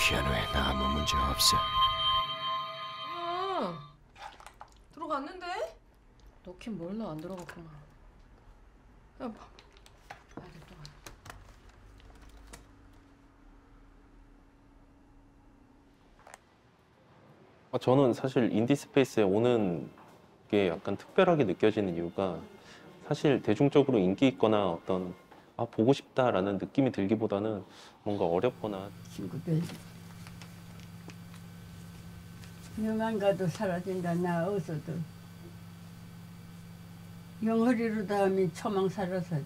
피아노에 아무 문제 없어. 아, 들어갔는데? 넣긴 몰라 안 들어갔구나. 야, 봐. 아, 됐다. 아, 저는 사실 인디스페이스에 오는 게 약간 특별하게 느껴지는 이유가 사실 대중적으로 인기 있거나 어떤 아 보고 싶다라는 느낌이 들기보다는 뭔가 어렵거나. 친구들. 너만 가도 사라진다. 나 어서도. 영허리로 다음이 처망 살아서지